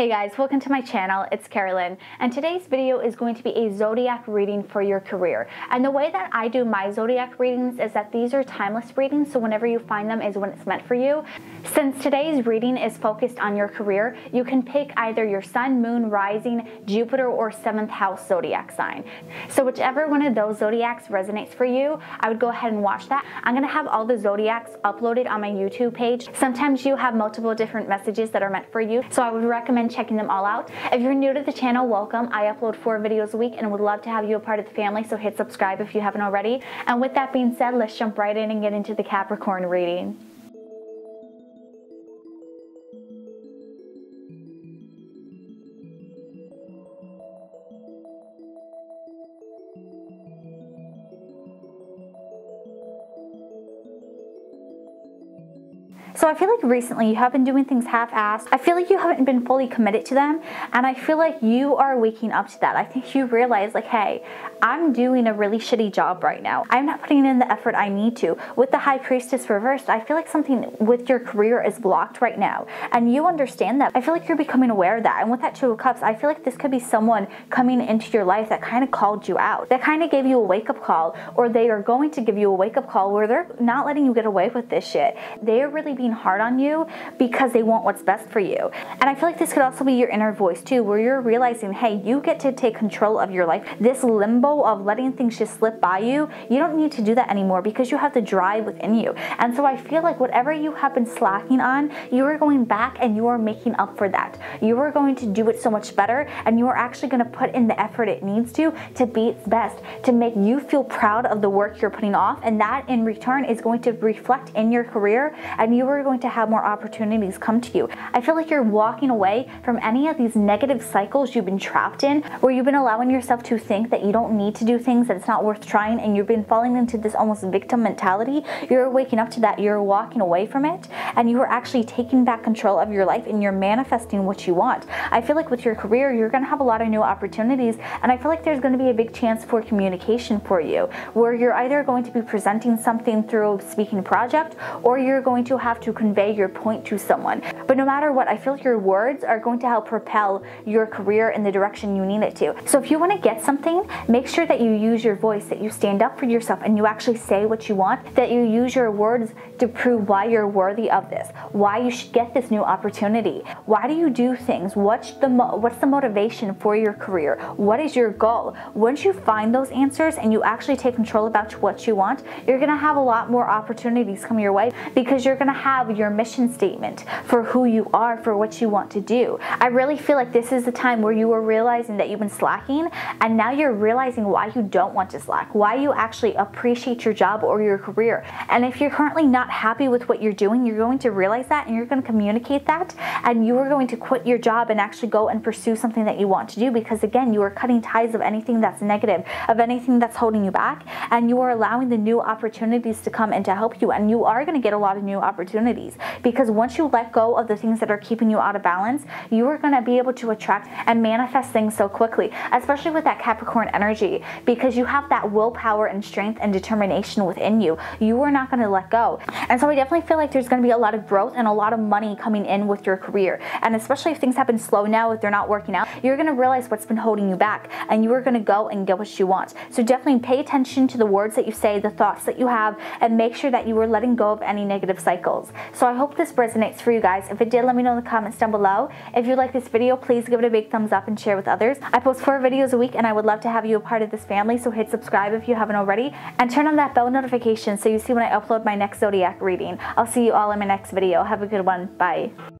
Hey guys, welcome to my channel. It's Carolyn, and today's video is going to be a zodiac reading for your career. And the way that I do my zodiac readings is that these are timeless readings, so whenever you find them is when it's meant for you. Since today's reading is focused on your career, you can pick either your sun, moon, rising, Jupiter, or seventh house zodiac sign. So whichever one of those zodiacs resonates for you, I would go ahead and watch that. I'm gonna have all the zodiacs uploaded on my YouTube page. Sometimes you have multiple different messages that are meant for you, so I would recommend checking them all out. If you're new to the channel, welcome. I upload four videos a week and would love to have you a part of the family, so hit subscribe if you haven't already. And with that being said, let's jump right in and get into the Capricorn reading. So I feel like recently you have been doing things half-assed. I feel like you haven't been fully committed to them and I feel like you are waking up to that. I think you realize like, hey, I'm doing a really shitty job right now. I'm not putting in the effort I need to. With the High Priestess reversed, I feel like something with your career is blocked right now and you understand that. I feel like you're becoming aware of that and with that Two of Cups, I feel like this could be someone coming into your life that kind of called you out, that kind of gave you a wake-up call or they are going to give you a wake-up call where they're not letting you get away with this shit. They are really being hard on you because they want what's best for you. And I feel like this could also be your inner voice too, where you're realizing, hey, you get to take control of your life. This limbo of letting things just slip by you, you don't need to do that anymore because you have the drive within you. And so I feel like whatever you have been slacking on, you are going back and you are making up for that. You are going to do it so much better and you are actually going to put in the effort it needs to to be its best, to make you feel proud of the work you're putting off. And that in return is going to reflect in your career and you are going to have more opportunities come to you. I feel like you're walking away from any of these negative cycles you've been trapped in where you've been allowing yourself to think that you don't need to do things, that it's not worth trying, and you've been falling into this almost victim mentality. You're waking up to that, you're walking away from it, and you are actually taking back control of your life and you're manifesting what you want. I feel like with your career, you're gonna have a lot of new opportunities, and I feel like there's gonna be a big chance for communication for you, where you're either going to be presenting something through a speaking project, or you're going to have to convey your point to someone. But no matter what, I feel like your words are going to help propel your career in the direction you need it to. So if you want to get something, make sure that you use your voice, that you stand up for yourself and you actually say what you want, that you use your words to prove why you're worthy of this, why you should get this new opportunity. Why do you do things? What's the what's the motivation for your career? What is your goal? Once you find those answers and you actually take control about what you want, you're going to have a lot more opportunities come your way because you're going to have your mission statement for who you are, for what you want to do. I really feel like this is the time where you are realizing that you've been slacking and now you're realizing why you don't want to slack, why you actually appreciate your job or your career. And if you're currently not happy with what you're doing, you're going to realize that and you're going to communicate that and you are going to quit your job and actually go and pursue something that you want to do because again, you are cutting ties of anything that's negative, of anything that's holding you back and you are allowing the new opportunities to come and to help you and you are going to get a lot of new opportunities because once you let go of the things that are keeping you out of balance, you are going to be able to attract and manifest things so quickly, especially with that Capricorn energy, because you have that willpower and strength and determination within you. You are not going to let go. And so I definitely feel like there's going to be a lot of growth and a lot of money coming in with your career. And especially if things have been slow now, if they're not working out, you're going to realize what's been holding you back and you are going to go and get what you want. So definitely pay attention to the words that you say, the thoughts that you have, and make sure that you are letting go of any negative cycles. So I hope this resonates for you guys. If it did, let me know in the comments down below. If you like this video, please give it a big thumbs up and share with others. I post four videos a week and I would love to have you a part of this family, so hit subscribe if you haven't already and turn on that bell notification so you see when I upload my next zodiac reading. I'll see you all in my next video. Have a good one. Bye.